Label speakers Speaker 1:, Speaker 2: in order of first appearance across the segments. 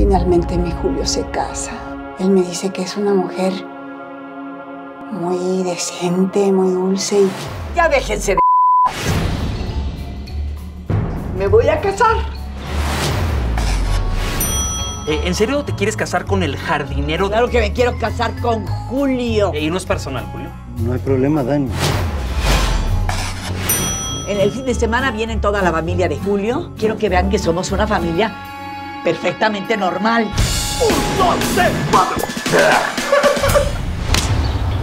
Speaker 1: Finalmente mi Julio se casa. Él me dice que es una mujer muy decente, muy dulce y
Speaker 2: Ya déjense de... Me voy a casar.
Speaker 3: Eh, ¿En serio te quieres casar con el jardinero?
Speaker 2: Claro que me quiero casar con Julio.
Speaker 3: Eh, Y no es personal, Julio.
Speaker 4: No hay problema, Dani.
Speaker 2: En el fin de semana vienen toda la familia de Julio. Quiero que vean que somos una familia perfectamente normal.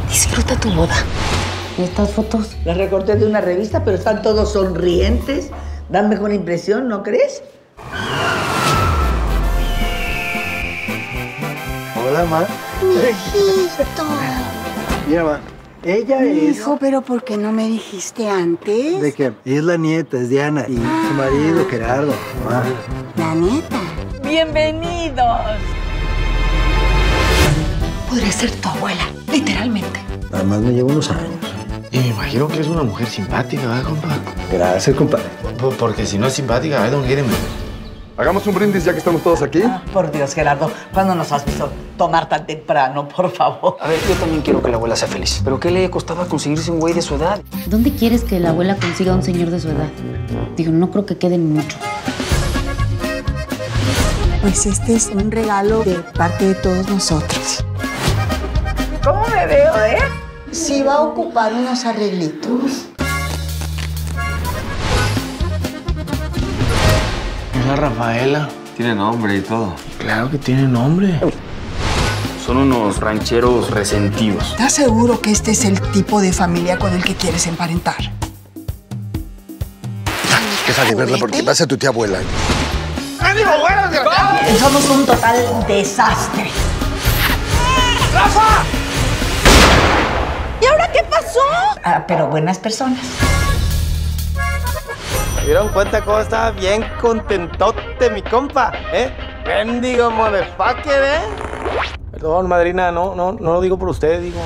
Speaker 5: Disfruta tu boda. ¿Y estas fotos?
Speaker 2: Las recorté de una revista, pero están todos sonrientes. Dan mejor impresión, ¿no crees?
Speaker 4: Hola, ma.
Speaker 1: Hijito.
Speaker 4: Mira, ma. Ella es...
Speaker 1: Hijo, pero ¿por qué no me dijiste antes?
Speaker 4: ¿De qué? Ella es la nieta, es Diana. Y su marido, Gerardo. Ma.
Speaker 1: La neta.
Speaker 2: ¡Bienvenidos!
Speaker 5: Podría ser tu abuela, literalmente.
Speaker 4: Nada más me llevo unos años.
Speaker 6: Y me imagino que es una mujer simpática, ¿verdad, compa?
Speaker 4: Gracias, compadre.
Speaker 6: Por- Porque si no es simpática, don't get him.
Speaker 7: Hagamos un brindis ya que estamos todos aquí.
Speaker 2: Ah, por Dios, Gerardo, ¿cuándo nos has visto tomar tan temprano, por favor?
Speaker 3: A ver, yo también quiero que la abuela sea feliz. ¿Pero qué le costaba conseguirse un güey de su edad?
Speaker 5: ¿Dónde quieres que la abuela consiga un señor de su edad? Digo, no creo que queden mucho.
Speaker 1: Pues este es un regalo de parte de todos nosotros.
Speaker 2: ¿Cómo me veo, eh?
Speaker 1: Sí va a ocupar unos arreglitos.
Speaker 6: Es la Rafaela.
Speaker 7: Tiene nombre y todo.
Speaker 6: Claro que tiene nombre.
Speaker 3: Son unos rancheros resentidos.
Speaker 1: ¿Estás seguro que este es el tipo de familia con el que quieres emparentar?
Speaker 8: Deja de verla porque pasa tu tía abuela.
Speaker 2: Somos un total desastre. ¿Y ahora qué pasó? Ah, pero buenas personas.
Speaker 9: ¿Se dieron cuenta cómo estaba bien contentote mi compa? ¿Eh? Bendigo motherfucker, ¿eh? Perdón, madrina, no, no, no lo digo por usted, digo.